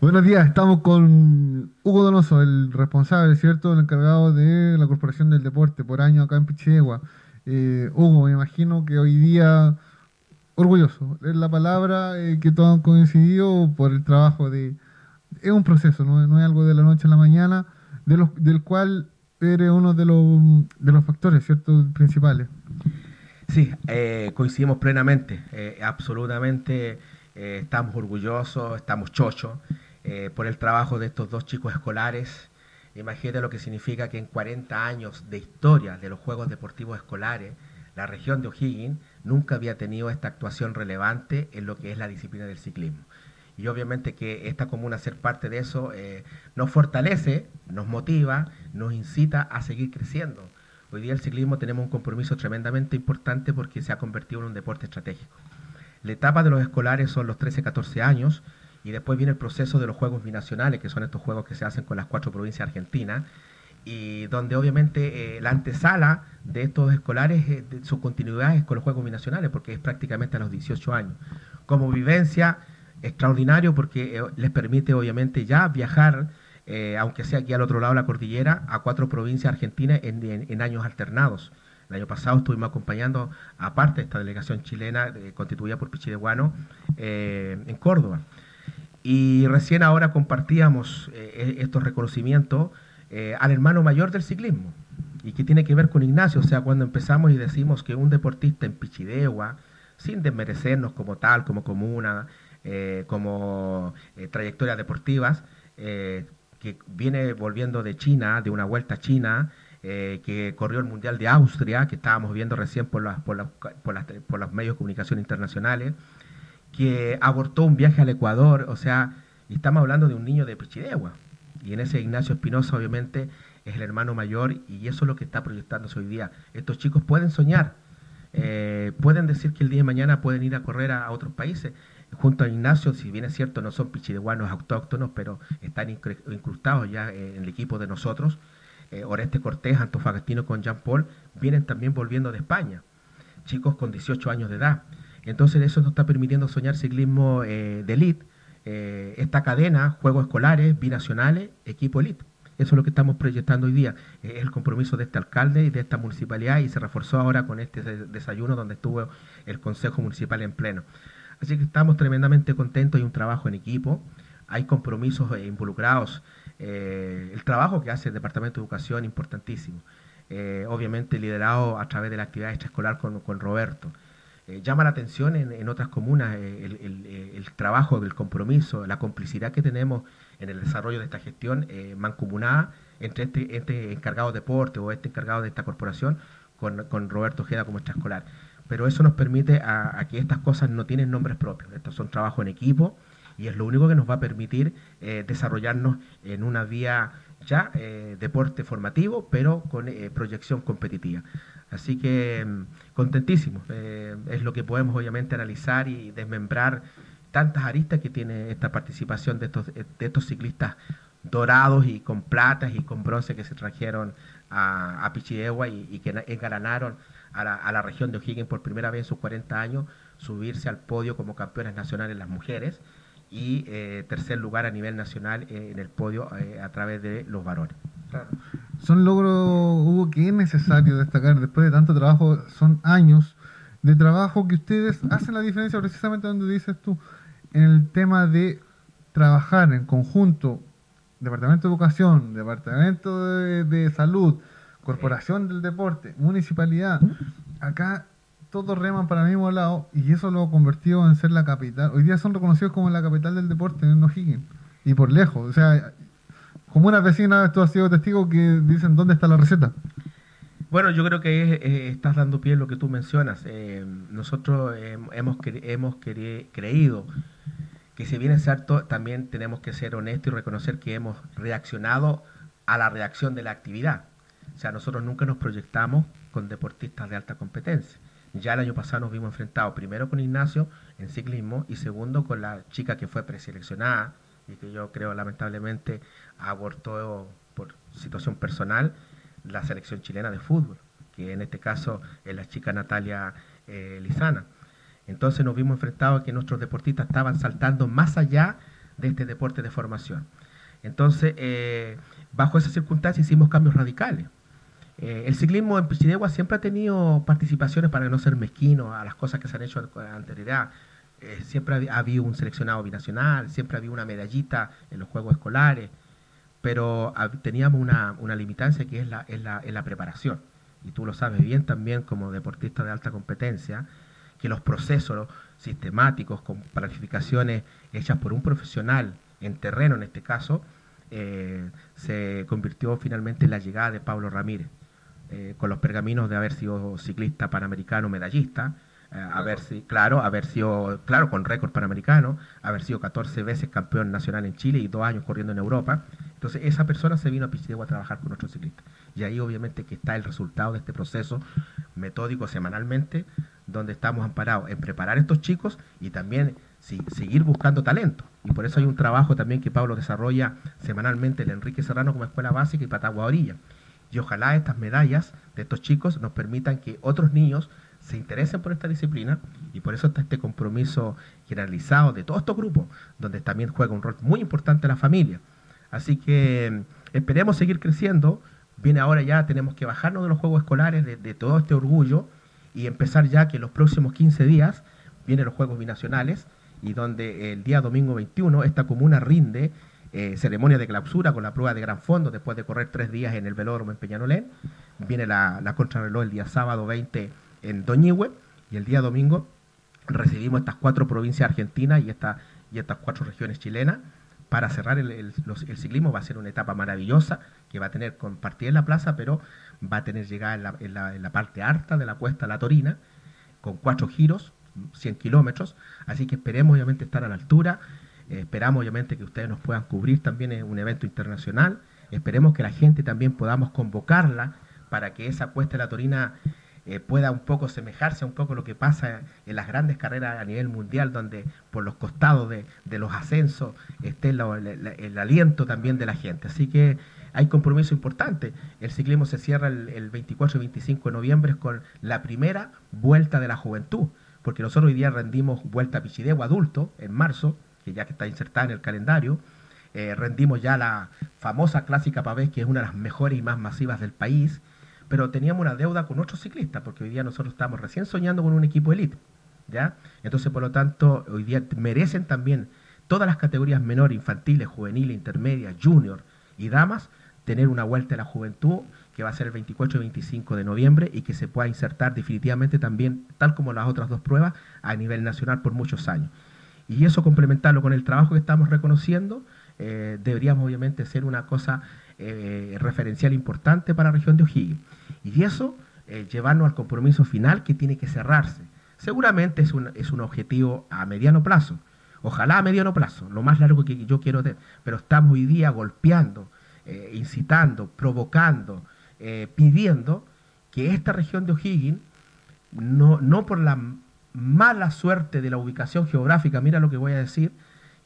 Buenos días, estamos con Hugo Donoso, el responsable, ¿cierto?, el encargado de la Corporación del Deporte por año acá en Pichidegua. Eh, Hugo, me imagino que hoy día orgulloso, es la palabra eh, que todos han coincidido por el trabajo de... Es un proceso, no, es algo de la noche a la mañana, del cual eres uno de los, de los factores, ¿cierto?, principales. Sí, eh, coincidimos plenamente, absolutamente estamos orgullosos, estamos chochos. Eh, por el trabajo de estos dos chicos escolares. Imagínate lo que significa que en 40 años de historia de los Juegos Deportivos Escolares, la región de O'Higgins nunca había tenido esta actuación relevante en lo que es la disciplina del ciclismo. Y obviamente que esta comuna ser parte de eso eh, nos fortalece, nos motiva, nos incita a seguir creciendo. Hoy día el ciclismo tenemos un compromiso tremendamente importante porque se ha convertido en un deporte estratégico. La etapa de los escolares son los 13-14 años, y después viene el proceso de los juegos binacionales, que son estos juegos que se hacen con las cuatro provincias argentinas, y donde obviamente eh, la antesala de estos escolares, eh, su continuidad es con los juegos binacionales, porque es prácticamente a los 18 años. Como vivencia, extraordinario porque eh, les permite obviamente ya viajar, aunque sea aquí al otro lado de la cordillera, a cuatro provincias argentinas en, años alternados. El año pasado estuvimos acompañando, aparte de esta delegación chilena constituida por Pichideguano, en Córdoba. Y recién ahora compartíamos eh, e-, estos reconocimientos eh, al hermano mayor del ciclismo, y que tiene que ver con Ignacio, o sea, cuando empezamos y decimos que un deportista en Pichidegua, sin desmerecernos como tal, como comuna, eh, como trayectorias deportivas, que viene volviendo de China, de una vuelta a China, que corrió el Mundial de Austria, que estábamos viendo recién por, las, por, por, por los medios de comunicación internacionales, que abortó un viaje al Ecuador, o sea, y estamos hablando de un niño de Pichidegua. Y en ese Ignacio Espinosa, obviamente, es el hermano mayor y eso es lo que está proyectándose hoy día. Estos chicos pueden soñar, eh, pueden decir que el día de mañana pueden ir a correr a, otros países. Junto a Ignacio, si bien es cierto, no son pichideguanos autóctonos, pero están incrustados ya en el equipo de nosotros. Eh, Oreste Cortés, Antofagastino con Jean Paul, vienen también volviendo de España. Chicos con 18 años de edad. Entonces eso nos está permitiendo soñar ciclismo eh, de elite, eh, esta cadena, juegos escolares, binacionales, equipo elite. Eso es lo que estamos proyectando hoy día. Es el compromiso de este alcalde y de esta municipalidad y se reforzó ahora con este desayuno donde estuvo el Consejo Municipal en pleno. Así que estamos tremendamente contentos, hay un trabajo en equipo, hay compromisos eh, involucrados. el trabajo que hace el Departamento de Educación importantísimo. obviamente liderado a través de la actividad extraescolar con, con Roberto. Eh, llama la atención en, otras comunas eh, eh, el, trabajo, el compromiso, la complicidad que tenemos en el desarrollo de esta gestión mancomunada entre este, este, encargado de deporte o este encargado de esta corporación con, Roberto Ojeda como extraescolar. Pero eso nos permite a, que estas cosas no tienen nombres propios. Estos son trabajos en equipo y es lo único que nos va a permitir desarrollarnos en una vía ya deporte formativo, pero con proyección competitiva. Así que mm, contentísimo. Eh, es lo que podemos obviamente analizar y desmembrar tantas aristas que tiene esta participación de estos, de estos ciclistas dorados y con platas y con bronce que se trajeron a, a y, que engalanaron a la, a la, región de O'Higgins por primera vez en sus 40 años, subirse al podio como campeonas nacionales las mujeres y eh, tercer lugar a nivel nacional eh, en el podio a través de los varones. Son logros, Hugo, que es necesario destacar después de tanto trabajo, son años de trabajo que ustedes hacen la diferencia precisamente donde dices tú, en el tema de trabajar en conjunto, Departamento de Educación, Departamento de, Salud, Corporación del Deporte, Municipalidad, acá todos reman para el mismo lado y eso lo ha convertido en ser la capital. Hoy día son reconocidos como la capital del deporte en O'Higgins y por lejos. O sea, como una vecina, tú has sido testigo que dicen dónde está la receta. Bueno, yo creo que estás dando pie en lo que tú mencionas. Eh, nosotros hemos, hemos creído que si bien es cierto, también tenemos que ser honestos y reconocer que hemos reaccionado a la reacción de la actividad. O sea, nosotros nunca nos proyectamos con deportistas de alta competencia. Ya el año pasado nos vimos enfrentados primero con Ignacio en ciclismo y segundo con la chica que fue preseleccionada y que yo creo lamentablemente abortó por situación personal la selección chilena de fútbol, que en este caso es la chica Natalia eh, Lizana. Entonces nos vimos enfrentados a que nuestros deportistas estaban saltando más allá de este deporte de formación. Entonces, eh, bajo esas circunstancias hicimos cambios radicales. El ciclismo en Pichidegua siempre ha tenido participaciones para no ser mezquino a las cosas que se han hecho con anterioridad. Eh, siempre ha, habido un seleccionado binacional, siempre ha habido una medallita en los Juegos Escolares, pero teníamos una, una, limitancia que es la, es, la, es la preparación. Y tú lo sabes bien también como deportista de alta competencia, que los procesos sistemáticos con planificaciones hechas por un profesional en terreno en este caso, eh, se convirtió finalmente en la llegada de Pablo Ramírez, eh, con los pergaminos de haber sido ciclista panamericano medallista, eh, haber si, claro, haber sido, claro, con récord panamericano, haber sido 14 veces campeón nacional en Chile y dos años corriendo en Europa. Entonces esa persona se vino a Pichidegua a trabajar con otros ciclistas. Y ahí obviamente que está el resultado de este proceso metódico semanalmente, donde estamos amparados en preparar a estos chicos y también seguir buscando talento. Y por eso hay un trabajo también que Pablo desarrolla semanalmente en Enrique Serrano como escuela básica y Patagua Orilla. Y ojalá estas medallas de estos chicos nos permitan que otros niños se interesen por esta disciplina y por eso está este compromiso generalizado de todos estos grupos, donde también juega un rol muy importante la familia. Así que esperemos seguir creciendo. Viene ahora ya, tenemos que bajarnos de los juegos escolares, de, de todo este orgullo y empezar ya que en los próximos 15 días vienen los Juegos Binacionales y donde el día domingo 21 esta comuna rinde eh, ceremonia de clausura con la prueba de gran fondo después de correr tres días en el velódromo en Peñalolén. Viene la, la contrarreloj el día sábado 20 en Doñihue y el día domingo recibimos estas cuatro provincias argentinas y, y estas cuatro regiones chilenas para cerrar el, el, ciclismo. Va a ser una etapa maravillosa que va a tener compartida en la plaza, pero va a tener llegada en la, en la, parte alta de la cuesta La Torina, con cuatro giros, 100 kilómetros, así que esperemos obviamente estar a la altura, esperamos obviamente que ustedes nos puedan cubrir también en un evento internacional, esperemos que la gente también podamos convocarla para que esa cuesta de la Torina eh, pueda un poco semejarse a un poco lo que pasa en las grandes carreras a nivel mundial, donde por los costados de, de los ascensos esté el, aliento también de la gente. Así que hay compromiso importante. El ciclismo se cierra el, el 24 y 25 de noviembre con la primera vuelta de la juventud porque nosotros hoy día rendimos Vuelta a Pichidegua adulto en marzo, que ya que está insertada en el calendario, eh, rendimos ya la famosa clásica Pavés, que es una de las mejores y más masivas del país, pero teníamos una deuda con otros ciclistas, porque hoy día nosotros estamos recién soñando con un equipo elite, ¿ya? Entonces, por lo tanto, hoy día merecen también todas las categorías menores, infantiles, juveniles, intermedias, junior y damas, tener una vuelta a la juventud que va a ser el 24 y 25 de noviembre y que se pueda insertar definitivamente también, tal como las otras dos pruebas, a nivel nacional por muchos años. Y eso complementarlo con el trabajo que estamos reconociendo, eh, deberíamos obviamente ser una cosa eh, referencial importante para la región de O'Higgins. Y eso eh, llevarnos al compromiso final que tiene que cerrarse. Seguramente es un, es un objetivo a mediano plazo, ojalá a mediano plazo, lo más largo que yo quiero tener, pero estamos hoy día golpeando, incitando, provocando, pidiendo que esta región de O'Higgins, no, no por la mala suerte de la ubicación geográfica, mira lo que voy a decir,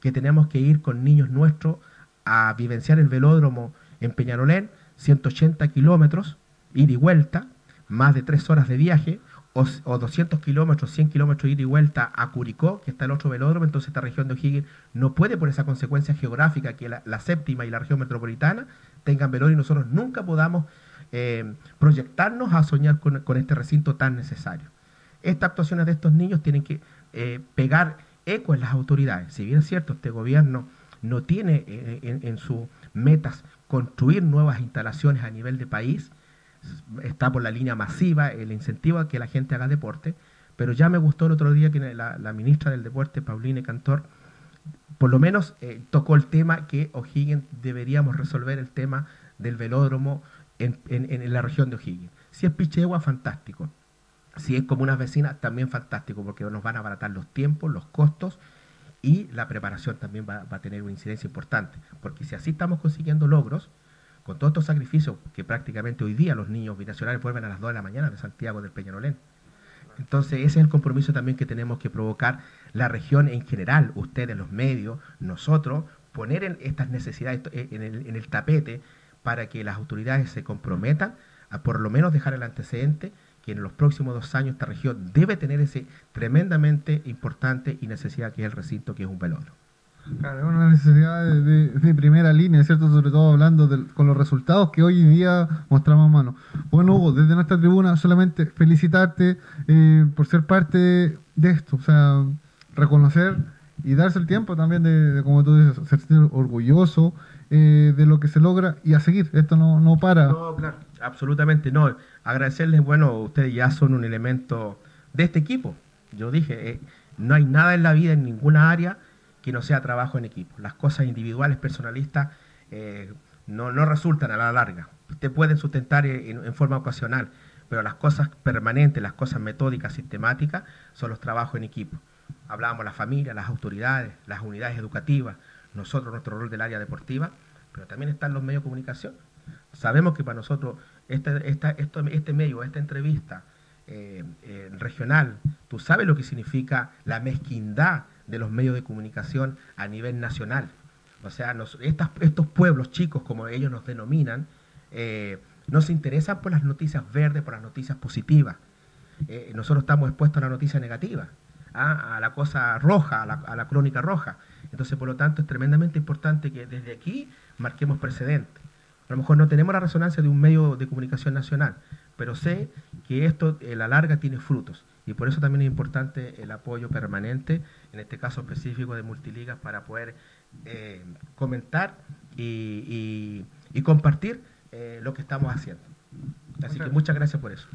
que tenemos que ir con niños nuestros a vivenciar el velódromo en Peñarolén, 180 kilómetros, ir y vuelta, más de tres horas de viaje, o, o 200 kilómetros, 100 kilómetros ir y vuelta a Curicó, que está el otro velódromo, entonces esta región de O'Higgins no puede por esa consecuencia geográfica que la, séptima y la región metropolitana tengan velódromo y nosotros nunca podamos eh, proyectarnos a soñar con, este recinto tan necesario. Estas actuaciones de estos niños tienen que eh, pegar eco en las autoridades. Si bien es cierto, este gobierno no tiene eh, en, sus metas construir nuevas instalaciones a nivel de país, está por la línea masiva el incentivo a que la gente haga deporte, pero ya me gustó el otro día que la, la ministra del Deporte, Pauline Cantor, por lo menos eh, tocó el tema que O'Higgins deberíamos resolver el tema del velódromo en, en, en la región de O'Higgins. Si es Pichegua, fantástico. Si es como unas vecinas, también fantástico, porque nos van a abaratar los tiempos, los costos y la preparación también va, a tener una incidencia importante. Porque si así estamos consiguiendo logros, con todos estos sacrificios que prácticamente hoy día los niños binacionales vuelven a las 2 de la mañana de Santiago del Peñarolén. Entonces ese es el compromiso también que tenemos que provocar la región en general, ustedes, los medios, nosotros, poner en estas necesidades el, en el tapete para que las autoridades se comprometan a por lo menos dejar el antecedente que en los próximos dos años esta región debe tener ese tremendamente importante y necesidad que es el recinto, que es un velódromo. Claro, es una necesidad de, primera línea, ¿cierto? Sobre todo hablando con los resultados que hoy día mostramos a mano. Bueno, Hugo, desde nuestra tribuna solamente felicitarte eh, por ser parte de esto, o sea, reconocer y darse el tiempo también de, como tú dices, ser orgulloso eh, de lo que se logra y a seguir. Esto no, no para. No, claro, absolutamente no. Agradecerles, bueno, ustedes ya son un elemento de este equipo. Yo dije, eh, no hay nada en la vida, en ninguna área, que no sea trabajo en equipo. Las cosas individuales, personalistas, eh, no, no, resultan a la larga. Ustedes pueden sustentar en, forma ocasional, pero las cosas permanentes, las cosas metódicas, sistemáticas, son los trabajos en equipo. Hablábamos la familia, las autoridades, las unidades educativas, nosotros, nuestro rol del área deportiva, pero también están los medios de comunicación. Sabemos que para nosotros este, esta, este medio, esta entrevista eh, eh, regional, tú sabes lo que significa la mezquindad de los medios de comunicación a nivel nacional. O sea, estos pueblos chicos, como ellos nos denominan, eh, no se interesan por las noticias verdes, por las noticias positivas. Nosotros estamos expuestos a la noticia negativa, ¿ah? a la cosa roja, a la, crónica roja. Entonces, por lo tanto, es tremendamente importante que desde aquí marquemos precedentes. A lo mejor no tenemos la resonancia de un medio de comunicación nacional, pero sé que esto a la larga tiene frutos. Y por eso también es importante el apoyo permanente, en este caso específico de Multiligas, para poder eh, comentar y, compartir eh, lo que estamos haciendo. Así que muchas gracias por eso.